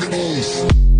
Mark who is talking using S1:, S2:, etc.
S1: Peace.